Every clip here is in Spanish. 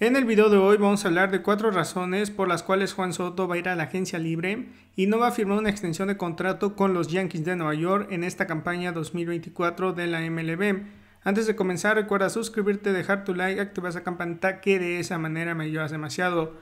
En el video de hoy vamos a hablar de cuatro razones por las cuales Juan Soto va a ir a la agencia libre y no va a firmar una extensión de contrato con los Yankees de Nueva York en esta campaña 2024 de la MLB. Antes de comenzar recuerda suscribirte, dejar tu like, activar esa campanita que de esa manera me ayudas demasiado.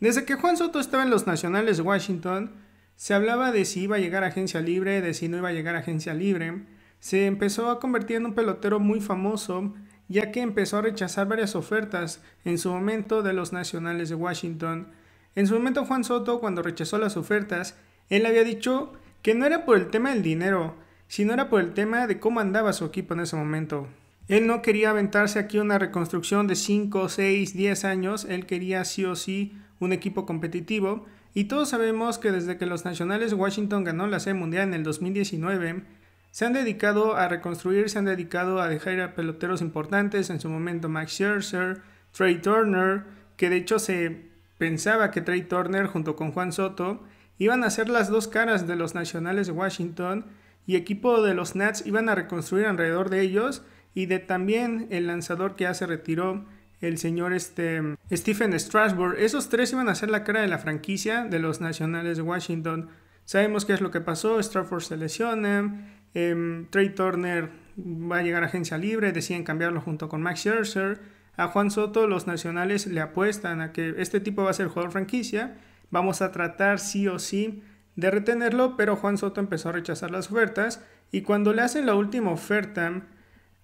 Desde que Juan Soto estaba en los Nacionales de Washington, se hablaba de si iba a llegar a agencia libre, de si no iba a llegar a agencia libre. Se empezó a convertir en un pelotero muy famoso ya que empezó a rechazar varias ofertas en su momento de los Nacionales de Washington. En su momento Juan Soto, cuando rechazó las ofertas, él había dicho que no era por el tema del dinero, sino era por el tema de cómo andaba su equipo en ese momento. Él no quería aventarse aquí una reconstrucción de 5, 6, 10 años, él quería sí o sí un equipo competitivo, y todos sabemos que desde que los Nacionales de Washington ganó la Serie Mundial en el 2019, se han dedicado a reconstruir, se han dedicado a dejar a peloteros importantes, en su momento Max Scherzer, Trey Turner, que de hecho se pensaba que Trey Turner junto con Juan Soto iban a ser las dos caras de los Nacionales de Washington y equipo de los Nats iban a reconstruir alrededor de ellos y de también el lanzador que ya se retiró, el señor este, Stephen Strasburg. Esos tres iban a ser la cara de la franquicia de los Nacionales de Washington. Sabemos qué es lo que pasó, Strasburg se lesiona, eh, Trey Turner va a llegar a agencia libre, deciden cambiarlo junto con Max Scherzer. A Juan Soto los nacionales le apuestan a que este tipo va a ser jugador franquicia. Vamos a tratar sí o sí de retenerlo, pero Juan Soto empezó a rechazar las ofertas y cuando le hacen la última oferta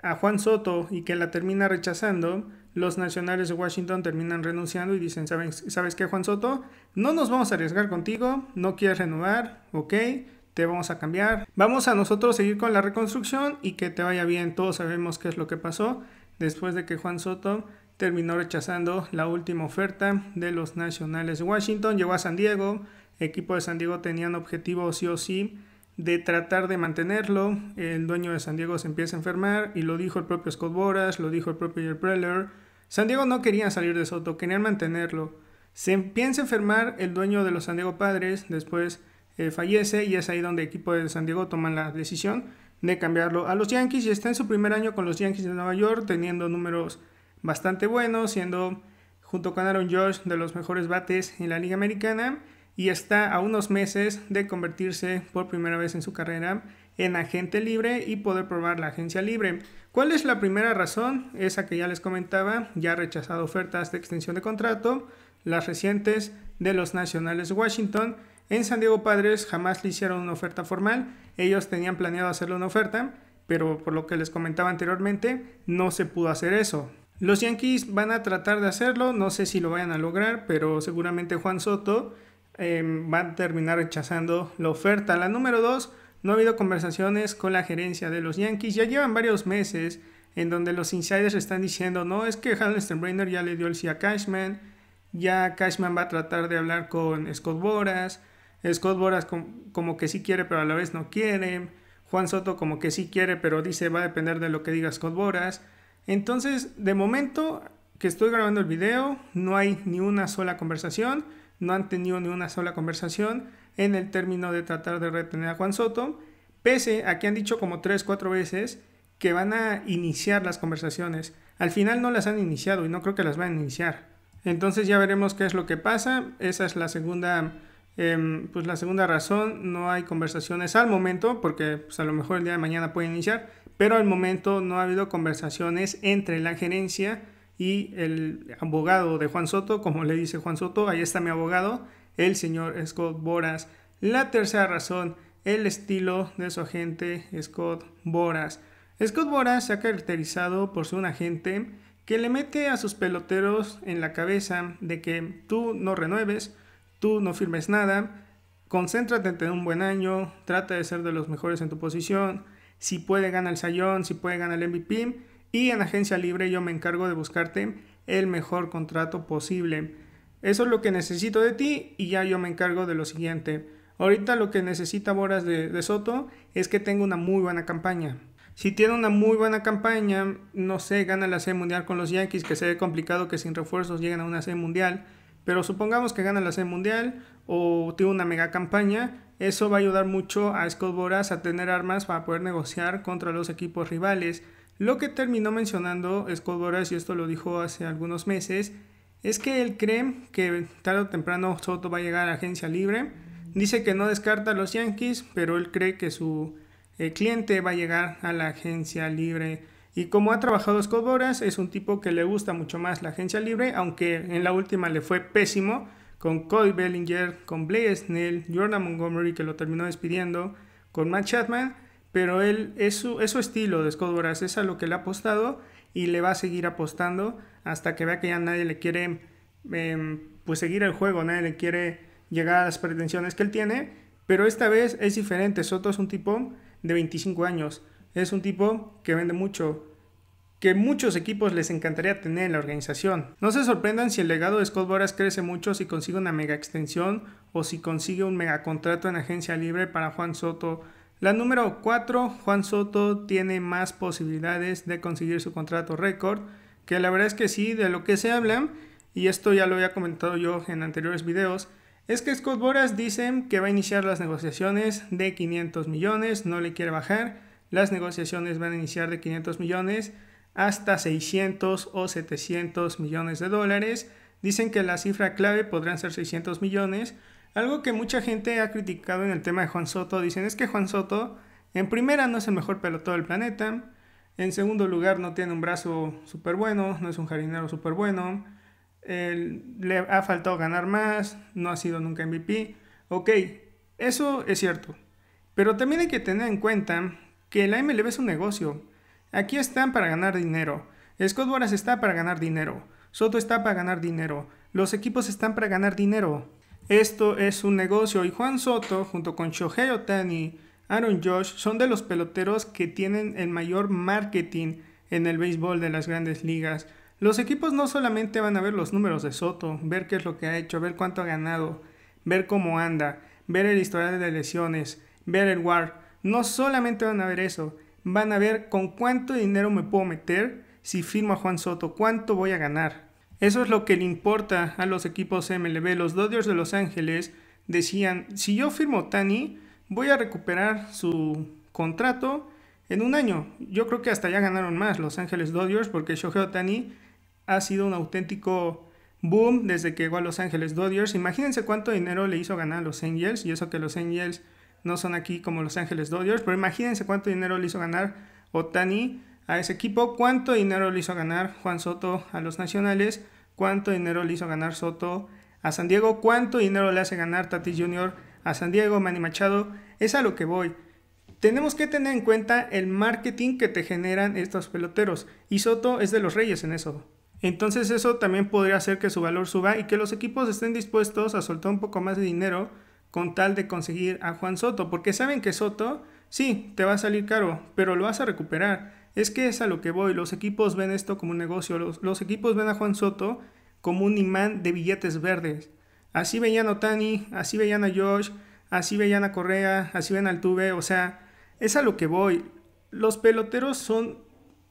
a Juan Soto y que la termina rechazando, los nacionales de Washington terminan renunciando y dicen, ¿sabes, ¿sabes qué Juan Soto? No nos vamos a arriesgar contigo, no quieres renovar, ok, te vamos a cambiar. Vamos a nosotros seguir con la reconstrucción y que te vaya bien. Todos sabemos qué es lo que pasó después de que Juan Soto terminó rechazando la última oferta de los Nacionales de Washington. Llegó a San Diego. El equipo de San Diego tenían objetivo sí o sí de tratar de mantenerlo. El dueño de San Diego se empieza a enfermar y lo dijo el propio Scott Boras, lo dijo el propio Jerry Preller. San Diego no quería salir de Soto, querían mantenerlo. Se empieza a enfermar el dueño de los San Diego Padres, después eh, fallece y es ahí donde el equipo de San Diego toma la decisión de cambiarlo a los Yankees y está en su primer año con los Yankees de Nueva York teniendo números bastante buenos, siendo junto con Aaron George de los mejores bates en la Liga Americana y está a unos meses de convertirse por primera vez en su carrera en agente libre y poder probar la agencia libre. ¿Cuál es la primera razón? Esa que ya les comentaba, ya ha rechazado ofertas de extensión de contrato, las recientes de los Nacionales Washington en San Diego Padres jamás le hicieron una oferta formal, ellos tenían planeado hacerle una oferta, pero por lo que les comentaba anteriormente, no se pudo hacer eso. Los Yankees van a tratar de hacerlo, no sé si lo vayan a lograr, pero seguramente Juan Soto em, va a terminar rechazando la oferta. La número 2, no ha habido conversaciones con la gerencia de los Yankees, ya llevan varios meses en donde los insiders están diciendo, no, es que Hal Steinbrenner ya le dio el sí a Cashman, ya Cashman va a tratar de hablar con Scott Boras, Scott Boras como que sí quiere, pero a la vez no quiere. Juan Soto como que sí quiere, pero dice va a depender de lo que diga Scott Boras. Entonces, de momento que estoy grabando el video, no hay ni una sola conversación, no han tenido ni una sola conversación en el término de tratar de retener a Juan Soto, pese a que han dicho como tres, cuatro veces que van a iniciar las conversaciones. Al final no las han iniciado y no creo que las van a iniciar. Entonces ya veremos qué es lo que pasa. Esa es la segunda Em, pues la segunda razón, no hay conversaciones al momento, porque pues, a lo mejor el día de mañana puede iniciar, pero al momento no ha habido conversaciones entre la gerencia y el abogado de Juan Soto, como le dice Juan Soto, ahí está mi abogado, el señor Scott Boras. La tercera razón, el estilo de su agente Scott Boras. Scott Boras se ha caracterizado por ser un agente que le mete a sus peloteros en la cabeza de que tú no renueves, tú no firmes nada, concéntrate en tener un buen año, trata de ser de los mejores en tu posición, si puede ganar el Sayón, si puede ganar el MVP y en agencia libre yo me encargo de buscarte el mejor contrato posible. Eso es lo que necesito de ti y ya yo me encargo de lo siguiente. Ahorita lo que necesita Boras de, de Soto es que tenga una muy buena campaña. Si tiene una muy buena campaña, no sé, gana la Serie Mundial con los Yankees, que se ve complicado que sin refuerzos lleguen a una Serie Mundial pero supongamos que gana la Serie Mundial o tiene una mega campaña, eso va a ayudar mucho a Scott Boras a tener armas para poder negociar contra los equipos rivales. Lo que terminó mencionando Scott Boras, y esto lo dijo hace algunos meses, es que él cree que tarde o temprano Soto va a llegar a agencia libre. Dice que no descarta a los Yankees, pero él cree que su eh, cliente va a llegar a la agencia libre. Y como ha trabajado Scott Boras, es un tipo que le gusta mucho más la agencia libre, aunque en la última le fue pésimo con Cody Bellinger, con Blaze Snell, Jordan Montgomery que lo terminó despidiendo, con Matt Chapman, pero él es su, es su estilo de Scott Boras, es a lo que le ha apostado y le va a seguir apostando hasta que vea que ya nadie le quiere em, pues seguir el juego, nadie le quiere llegar a las pretensiones que él tiene, pero esta vez es diferente, Soto es un tipo de 25 años, es un tipo que vende mucho, que muchos equipos les encantaría tener en la organización. No se sorprendan si el legado de Scott Boras crece mucho si consigue una mega extensión o si consigue un mega contrato en agencia libre para Juan Soto. La número 4, Juan Soto tiene más posibilidades de conseguir su contrato récord, que la verdad es que sí, de lo que se habla, y esto ya lo había comentado yo en anteriores videos, es que Scott Boras dice que va a iniciar las negociaciones de 500 millones, no le quiere bajar, las negociaciones van a iniciar de 500 millones, hasta 600 o 700 millones de dólares. Dicen que la cifra clave podrán ser 600 millones. Algo que mucha gente ha criticado en el tema de Juan Soto. Dicen es que Juan Soto en primera no es el mejor pelotón del planeta. En segundo lugar no tiene un brazo súper bueno, no es un jardinero súper bueno. le ha faltado ganar más, no ha sido nunca MVP. Ok, eso es cierto. Pero también hay que tener en cuenta que la MLB es un negocio. Aquí están para ganar dinero. Scott Boras está para ganar dinero. Soto está para ganar dinero. Los equipos están para ganar dinero. Esto es un negocio y Juan Soto, junto con Shohei Otani, Aaron Josh, son de los peloteros que tienen el mayor marketing en el béisbol de las grandes ligas. Los equipos no solamente van a ver los números de Soto, ver qué es lo que ha hecho, ver cuánto ha ganado, ver cómo anda, ver el historial de lesiones, ver el WAR. No solamente van a ver eso, van a ver con cuánto dinero me puedo meter si firmo a Juan Soto, cuánto voy a ganar. Eso es lo que le importa a los equipos MLB. Los Dodgers de Los Ángeles decían, si yo firmo Tani, voy a recuperar su contrato en un año. Yo creo que hasta ya ganaron más Los Ángeles Dodgers porque Shohei Otani ha sido un auténtico boom desde que llegó a Los Ángeles Dodgers. Imagínense cuánto dinero le hizo ganar a los Angels y eso que los Angels no son aquí como Los Ángeles Dodgers, pero imagínense cuánto dinero le hizo ganar Otani a ese equipo, cuánto dinero le hizo ganar Juan Soto a los Nacionales, cuánto dinero le hizo ganar Soto a San Diego, cuánto dinero le hace ganar Tatis Jr. a San Diego, Manny Machado, es a lo que voy. Tenemos que tener en cuenta el marketing que te generan estos peloteros y Soto es de los reyes en eso. Entonces eso también podría hacer que su valor suba y que los equipos estén dispuestos a soltar un poco más de dinero con tal de conseguir a Juan Soto, porque saben que Soto, sí, te va a salir caro, pero lo vas a recuperar. Es que es a lo que voy, los equipos ven esto como un negocio, los, equipos ven a Juan Soto como un imán de billetes verdes. Así veían a Otani, así veían a Josh, así veían a Correa, así ven al Tuve, o sea, es a lo que voy. Los peloteros son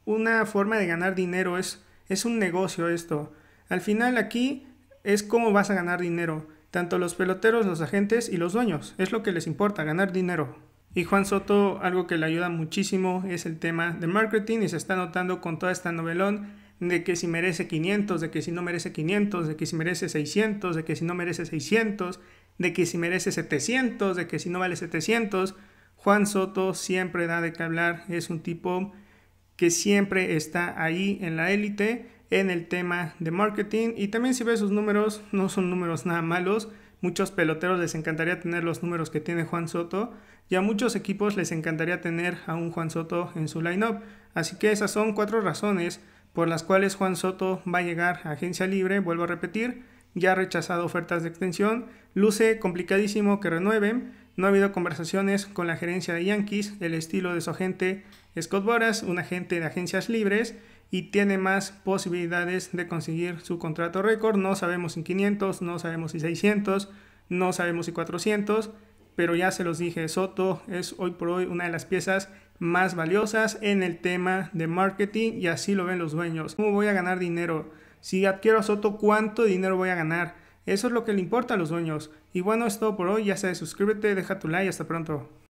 una forma de ganar dinero, es, es un negocio esto. Al final aquí es cómo vas a ganar dinero tanto los peloteros, los agentes y los dueños. Es lo que les importa, ganar dinero. Y Juan Soto, algo que le ayuda muchísimo es el tema de marketing y se está notando con toda esta novelón de que si merece 500, de que si no merece 500, de que si merece 600, de que si no merece 600, de que si merece 700, de que si no vale 700. Juan Soto siempre da de qué hablar, es un tipo que siempre está ahí en la élite en el tema de marketing. Y también si ves sus números, no son números nada malos. Muchos peloteros les encantaría tener los números que tiene Juan Soto y a muchos equipos les encantaría tener a un Juan Soto en su lineup. Así que esas son cuatro razones por las cuales Juan Soto va a llegar a agencia libre. Vuelvo a repetir, ya ha rechazado ofertas de extensión. Luce complicadísimo que renueven. No ha habido conversaciones con la gerencia de Yankees. El estilo de su agente Scott Boras, un agente de agencias libres y tiene más posibilidades de conseguir su contrato récord. No sabemos si 500, no sabemos si 600, no sabemos si 400, pero ya se los dije, Soto es hoy por hoy una de las piezas más valiosas en el tema de marketing y así lo ven los dueños. ¿Cómo voy a ganar dinero? Si adquiero a Soto, ¿cuánto dinero voy a ganar? Eso es lo que le importa a los dueños. Y bueno, es todo por hoy. Ya sabes, suscríbete, deja tu like. Hasta pronto.